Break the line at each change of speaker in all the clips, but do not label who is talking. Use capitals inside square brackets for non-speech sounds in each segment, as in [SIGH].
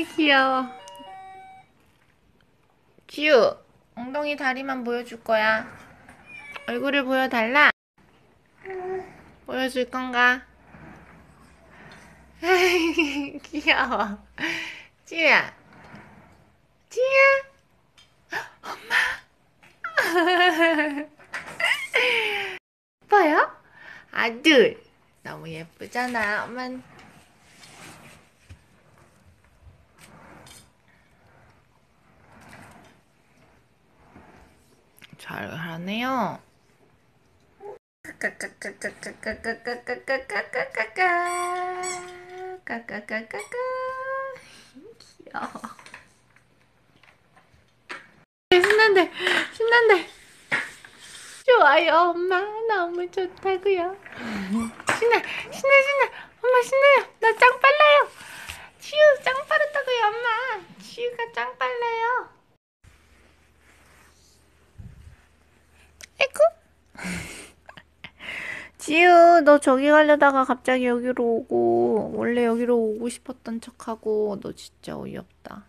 아이 귀여워. 지우, 엉덩이 다리만 보여줄 거야. 얼굴을 보여달라. 보여줄 건가? [LAUGHS] 귀여워. 지우야. 지우야. 엄마. [LAUGHS] 예뻐요? 아들. 너무 예쁘잖아. 엄마. 잘 하네요. 까까까까까까까까까까까까까까까까 귀여워. 신난데, 신난데. 좋아요, 엄마. 너무 좋다고요. 신나, 신나, 신나. 엄마 신나요. 나짱 빨라요. 치유 짱 빠르다고요, 엄마. 치유가 짱 빨라요. 아이고. 지우, 너 저기 가려다가 갑자기 여기로 오고, 원래 여기로 오고 싶었던 척하고, 너 진짜 어이없다.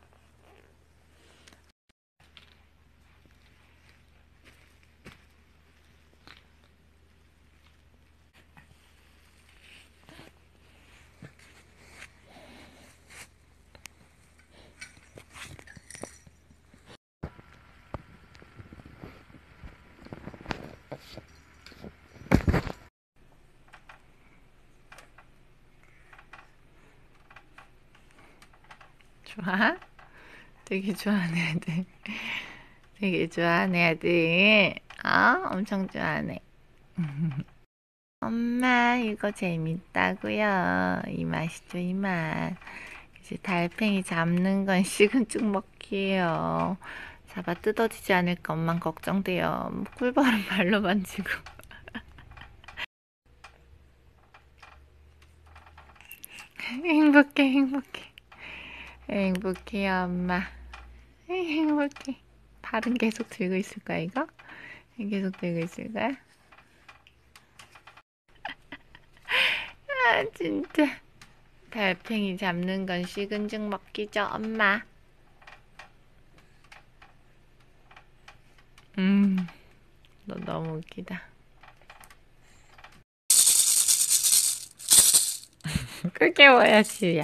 좋아? 되게 좋아하네, 애들. 되게 좋아하네, 애들. 어? 엄청 좋아하네. 엄마, 이거 재밌다고요. 이 맛이죠, 이 맛. 이제 달팽이 잡는 건 시금쭉 먹기예요. 잡아 뜯어지지 않을까 엄만 걱정돼요. 뭐 꿀벌은 발로 만지고. [LAUGHS] 행복해, 행복해. 행복해요, 엄마. 행복해. 발은 계속 들고 있을 거야, 이거? 계속 들고 있을 거야? [LAUGHS] 아, 진짜. 달팽이 잡는 건 식은 죽 먹기죠, 엄마. 음, 너 너무 웃기다. [LAUGHS] 그게 뭐야, 지우야.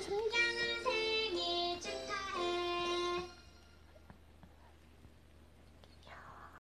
成长